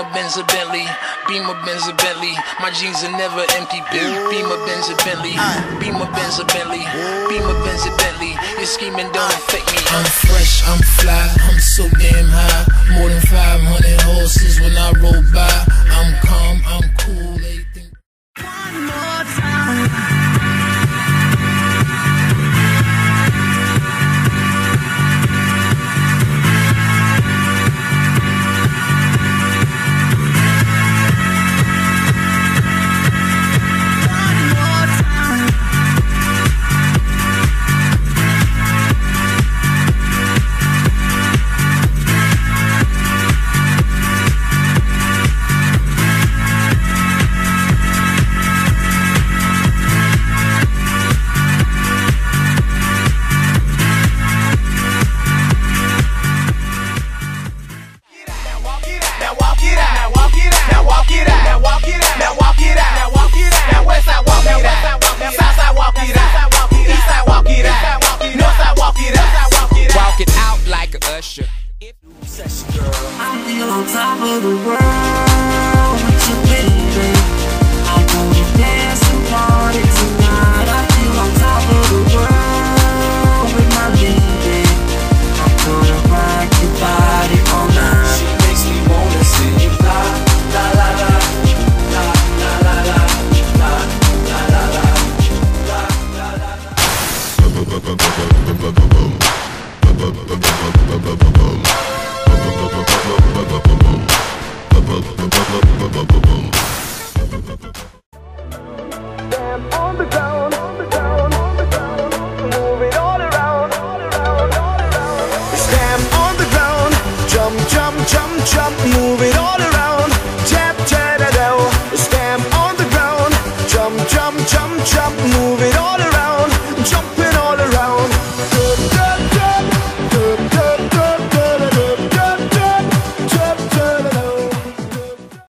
Benz a Bentley, Beamer Benz a Bentley. My jeans are never empty. Beamer Benz a Bentley, Beamer Benz a Bentley, Beamer Benz a Bentley. Your scheming don't affect me. I'm fresh, I'm fly, I'm so damn high. pressure. Obsession, girl. I feel on top of the world with you, baby. I'm gonna dance and party tonight. I feel on top of the world with my baby. I'm gonna rock your body all night. She makes me wanna sing la la la la. Boom, boom, boom, boom, boom, boom, boom, boom jump, jump, jump,